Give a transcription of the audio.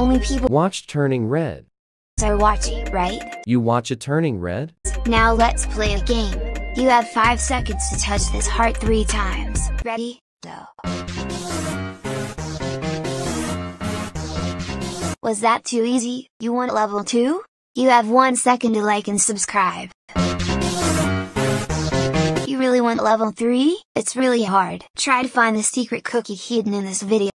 Only people Watch Turning Red. I watch it, right? You watch it turning red? Now let's play a game. You have 5 seconds to touch this heart 3 times. Ready? Go. Was that too easy? You want level 2? You have 1 second to like and subscribe. You really want level 3? It's really hard. Try to find the secret cookie hidden in this video.